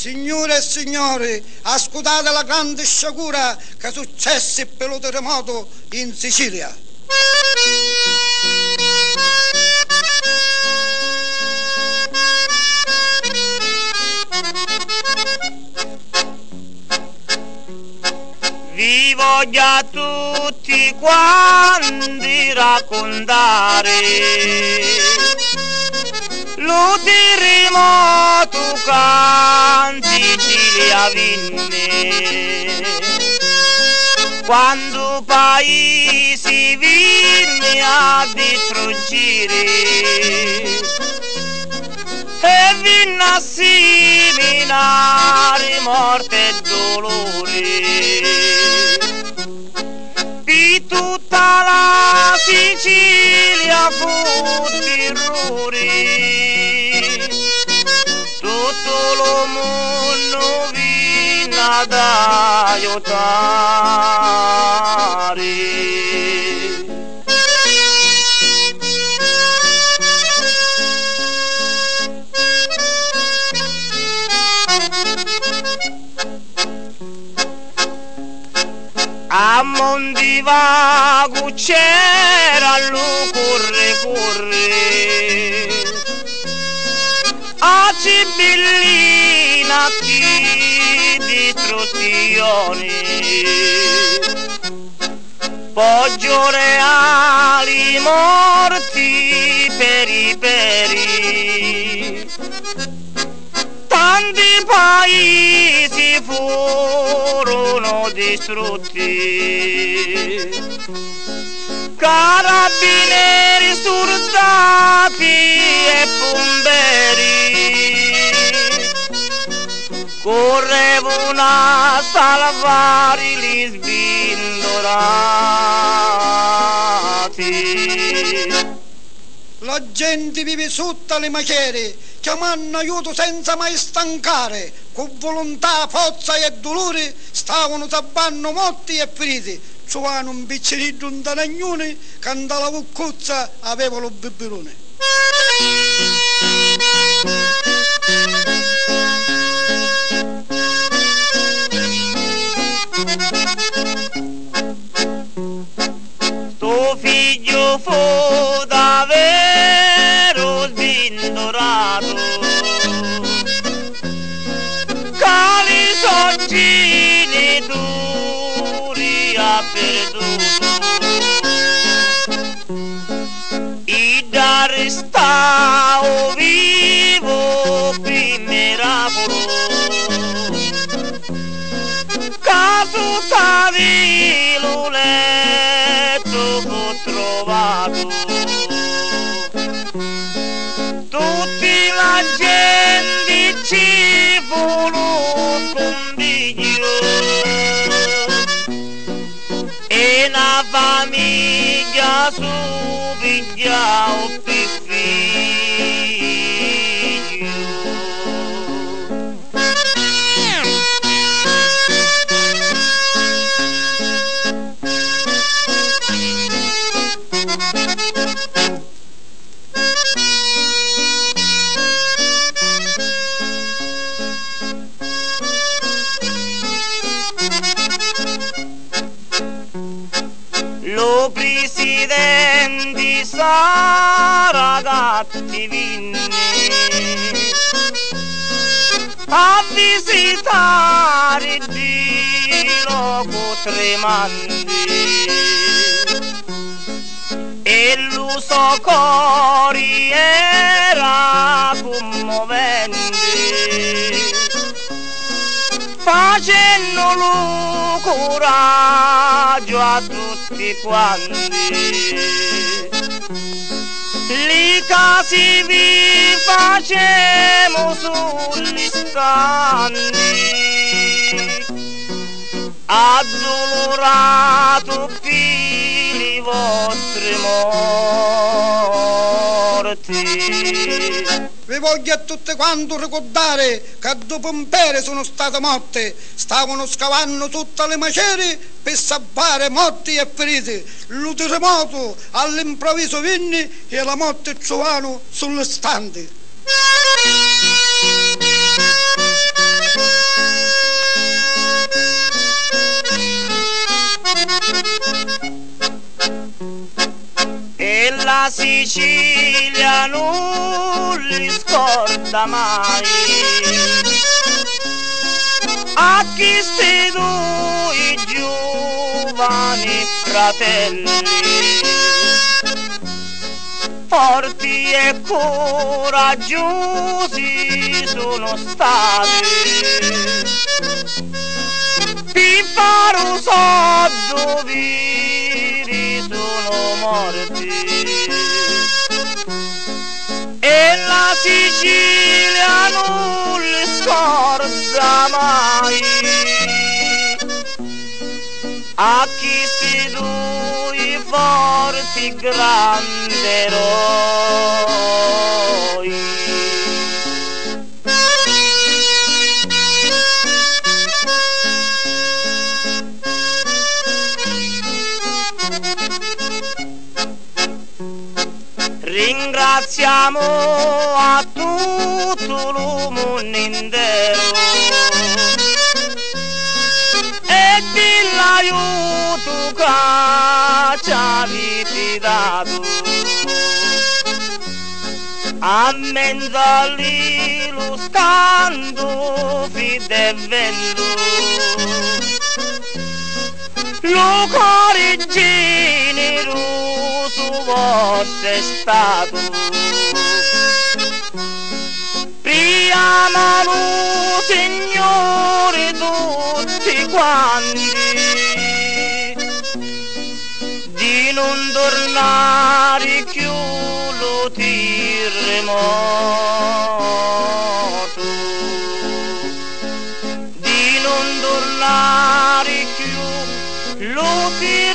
Signore e signori, ascoltate la grande sciagura che successe per lo terremoto in Sicilia. Vi voglio a tutti quanti raccontare lo terremoto in Sicilia vinne. Quando paesi vinne a distruggere e vinne a seminare morte e dolore. Di tutta la Sicilia fu terrore ad aiutare a Mondivago c'era lo corre corre a Cibillina chi distruzioni Poggio reali morti per i peri tanti paesi furono distrutti. Carabinieri, soldati e bomberi correvano a salvare gli sbindorati. La gente vive sotto le macerie, chiamando aiuto senza mai stancare, con volontà, forza e dolore, stavano tabbando morti e feriti. Trovano un piccerino un tanagnone, che dalla cuccuzza aveva lo biberone. Ha perduto I dare stavo vivo miracolo caso savi lo letto ho trovato Azul, vinha o pipi. Presidente Saragatti vinne a visitare di loco tremante e l'uso cori era commovente facendo coraggio a tutti quanti. Li casi vi facemo sugli scandi, addolorato figli vostri morti. Vi voglio a tutti quanti ricordare che dopo un pere sono state morte, stavano scavando tutte le macerie per salvare morti e feriti. Lo terremoto all'improvviso venne e la morte trovano sulle stande. Sicilia non li scorda mai. A chi sti due giovani fratelli forti e coraggiosi sono stati. Fare un sono morti e la Sicilia non li scorda mai. A chi sti due forti grandi eroi Ringraziamo a tutto il intero e dell'aiuto che ci avete dato a menzali lo stando fidello lo cuore è stato. Priamalo signore tutti quanti di non tornare più lo terremoto. Di non tornare più lo terremoto